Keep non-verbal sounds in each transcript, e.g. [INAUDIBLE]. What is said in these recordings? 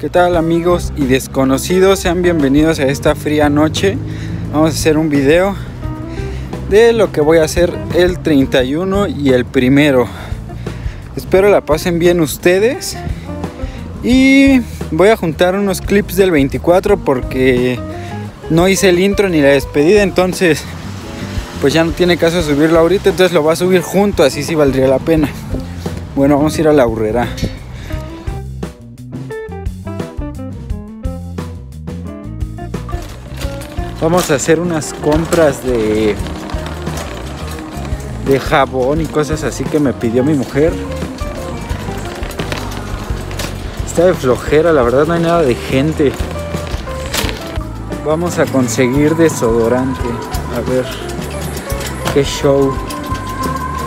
¿Qué tal amigos y desconocidos? Sean bienvenidos a esta fría noche. Vamos a hacer un video de lo que voy a hacer el 31 y el primero. Espero la pasen bien ustedes. Y voy a juntar unos clips del 24 porque no hice el intro ni la despedida, entonces pues ya no tiene caso subirlo ahorita, entonces lo voy a subir junto, así sí valdría la pena. Bueno, vamos a ir a la burrera. Vamos a hacer unas compras de de jabón y cosas así que me pidió mi mujer. Está de flojera, la verdad no hay nada de gente. Vamos a conseguir desodorante. A ver qué show.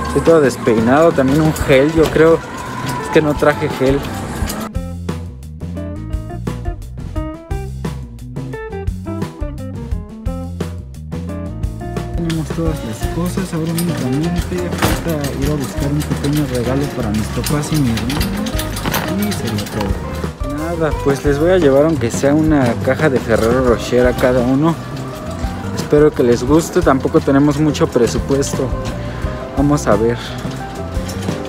Estoy todo despeinado, también un gel, yo creo. Es que no traje gel. Nada, pues les voy a llevar aunque sea una caja de Ferrero Rocher a cada uno. Espero que les guste, tampoco tenemos mucho presupuesto. Vamos a ver.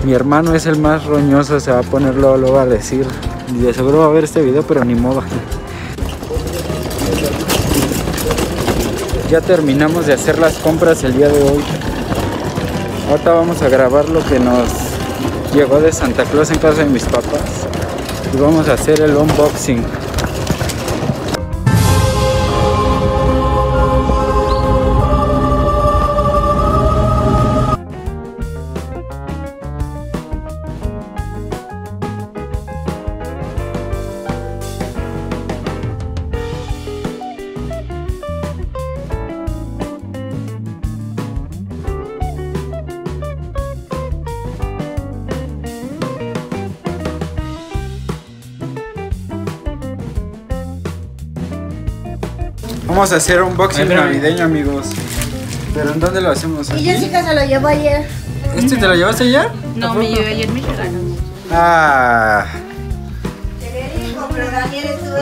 Mi hermano es el más roñoso, se va a poner luego, luego a decir. Y de seguro va a ver este video, pero ni modo. Ya terminamos de hacer las compras el día de hoy. Ahorita vamos a grabar lo que nos llegó de Santa Claus en casa de mis papás. Y vamos a hacer el unboxing. Vamos a hacer un Ay, espérame. navideño, amigos. ¿Pero en dónde lo hacemos? Y. Jessica se lo llevó ayer. ¿Este te lo llevaste ayer? No, me llevé ayer mis regalos. Ah,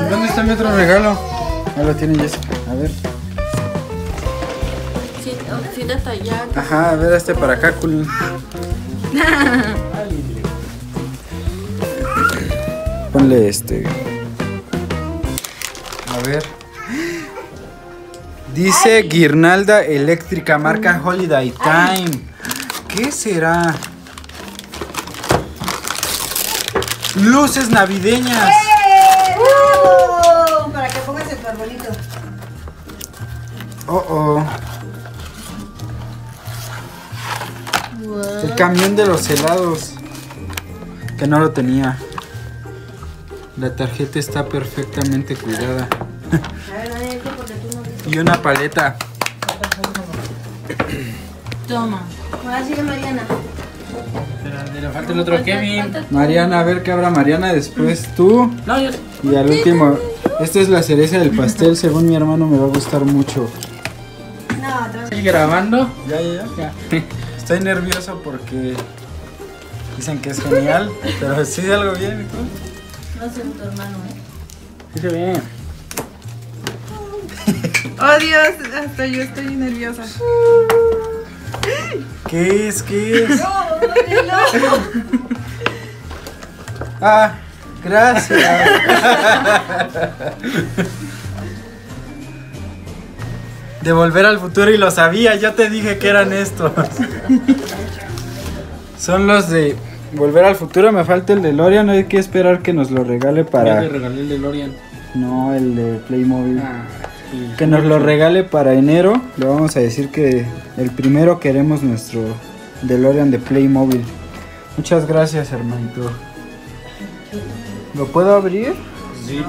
¿dónde está mi otro regalo? Ahí lo tiene Jessica. A ver. Sí. Ajá, a ver este para acá, Culín. [LAUGHS] Ponle este. A ver. Dice guirnalda eléctrica marca Holiday Time. ¿Qué será? Luces navideñas. ¡Eh! Para que pongas el arbolito. Oh oh. El camión de los helados. Que no lo tenía. La tarjeta está perfectamente cuidada. Y una paleta. Toma. Ahora sigue Mariana. Espera, le falta el otro Kevin. Mariana, a ver qué habrá Mariana. Después tú. No, yo. Y al último. Esta es la cereza del pastel. Según mi hermano me va a gustar mucho. No, otra vez. Estoy grabando. Ya, ya, ya. [LAUGHS] Estoy nervioso porque dicen que es genial. Pero sí algo bien. ¿y tú? No sé tu hermano, ¿eh? Sí se ve. Oh Dios, hasta yo estoy nerviosa. ¿Qué es? ¿Qué es? No, no. Ah, gracias. De volver al futuro y lo sabía, ya te dije que eran estos. Son los de Volver al futuro, me falta el de Lorian, hay que esperar que nos lo regale Ya para... le regalé el DeLorean. No, el de Playmobil. Ah. Que nos lo regale para enero. Le vamos a decir que el primero queremos nuestro DeLorean de Playmobil. Muchas gracias, hermanito. ¿Lo puedo abrir? Sí.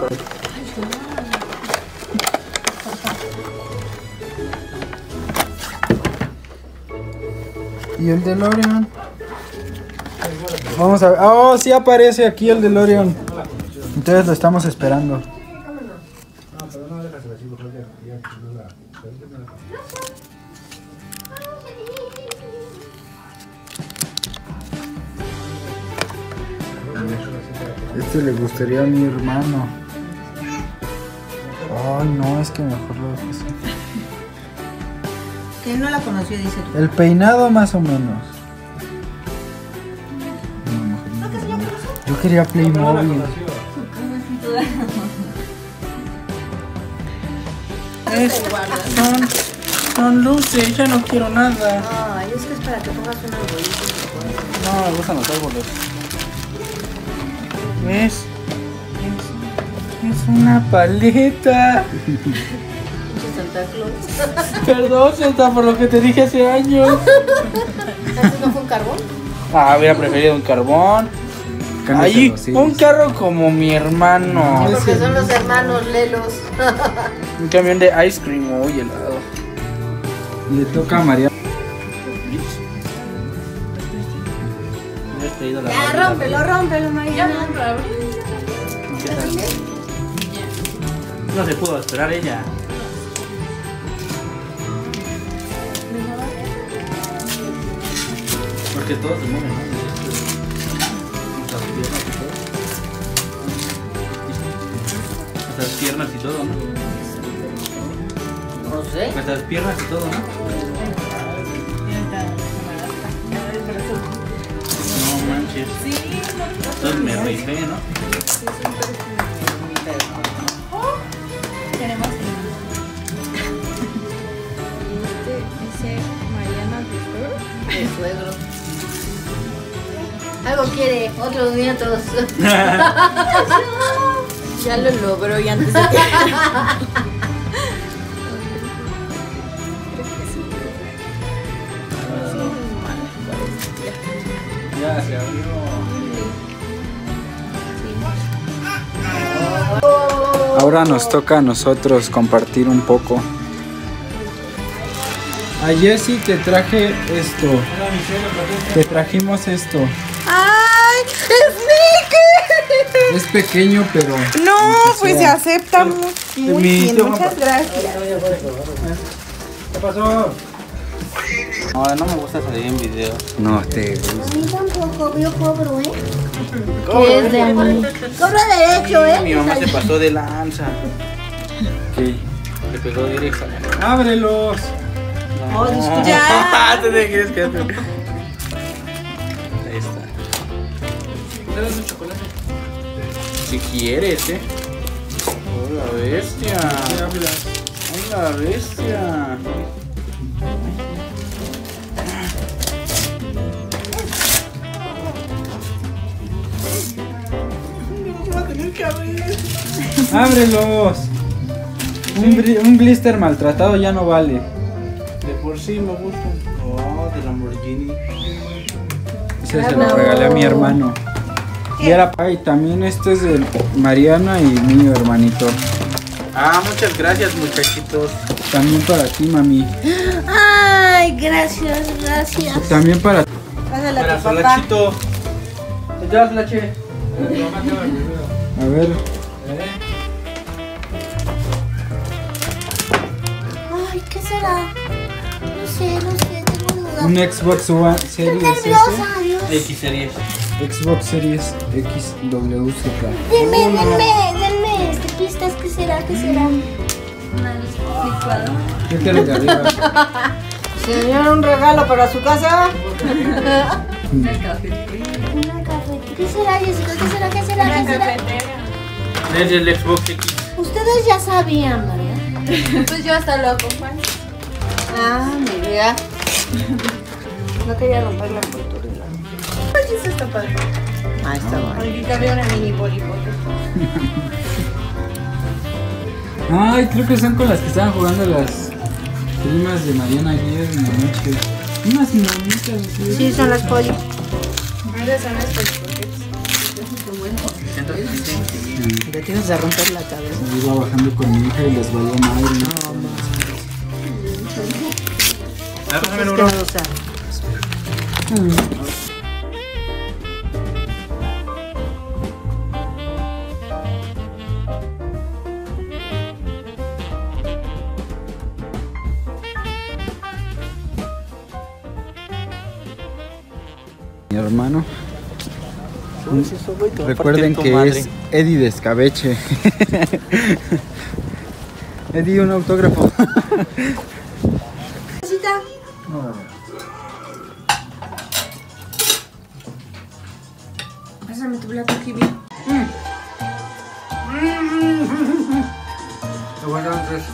¿Y el DeLorean? Vamos a ver. Oh, sí aparece aquí el DeLorean. Entonces lo estamos esperando. Este le gustaría a mi hermano. Ay, no, es que mejor lo dejo así. Que él no la conoció, dice tú. El peinado más o menos. No, mejor no. Yo quería Playmobil. Son, son luces, ya no quiero nada. Ay, es que es para que pongas un arbolito. No, me gustan los árboles. ¿Ves? Es, es una paleta. Santa Claus. [LAUGHS] Perdón, Santa, por lo que te dije hace años. ¿Eso no fue un carbón? Ah, hubiera preferido un carbón. Ahí, un carro como mi hermano. Porque son los hermanos Lelos. [LAUGHS] Un camión de ice cream muy helado. Le toca a María. Ya, rómpelo, rómpelo, María. No se pudo esperar ella. Porque todo se mueve, ¿no? Las piernas y todo. Las piernas y todo, ¿no? No sé. Las piernas y todo, ¿no? No manches. Entonces me rifé, ¿no? Dice Mariana El suegro. Algo quiere, otros nietos. [LAUGHS] Ya lo logró y antes de que. [LAUGHS] Ahora nos toca a nosotros compartir un poco. A Jessy te traje esto. Te trajimos esto. ¡Ay! ¡Es Mickey! Es pequeño, pero. No, pues se acepta muy, muy bien. Muchas gracias. ¿Qué pasó? Ahora no me gusta salir en video. No te gusta. A mí tampoco, yo cobro, ¿eh? ¿Qué es de mí? Cobro derecho, ¿eh? Mi mamá se pasó de lanza. ¿Qué? Le pegó directo. Ábrelos. Oh, disculpa. [LAUGHS] Ya. ¿Te quieres que Ahí está. ¿Te un chocolate? Si quieres, ¿eh? Hola, bestia. Hola, bestia. Ábrelos. Un, blister maltratado ya no vale. De por sí me gustan. Oh, de Lamborghini. Ese se lo regalé a mi hermano. Y era ay, también este es de Mariana y mío hermanito. Ah, muchas gracias, muchachitos. También para ti, mami. Ay, gracias, gracias. También para a Para. Solachito. ¿Te llevas leche? A ver. Ay, ¿qué será? No sé, no sé, tengo dudas. Un Xbox One Series. X series. Xbox Series X WZ. Denme, denme, denme este, pistas. ¿Qué será? ¿Qué será? ¿Qué te regalé? Señor, un regalo para su casa. [LAUGHS] Una. ¿Qué será, Jessica? ¿Qué será? ¿Qué será? ¿Qué será? Es el Xbox X. Ustedes ya sabían, ¿verdad? [LAUGHS] Pues yo hasta lo acompaño. Ah, mi vida. [LAUGHS] No quería romper la cultura. Oye, eso está padre. Ah, está bueno. Ahorita veo una mini polipote. [LAUGHS] Ay, creo que son con las que estaban jugando las primas de Mariana ayer en la noche. Unas mamitas. Sí, son las poli. Esas son las polipotes. Te tienes a romper la cabeza. Iba bajando con mi hija y les valió madre. No usar. Mi hermano. Eso, güey, Recuerden que madre. es Eddie de Escabeche. [LAUGHS] Di un autógrafo. [LAUGHS] Cosita. Pásame tu plato, Kibi. Te voy a dar un beso.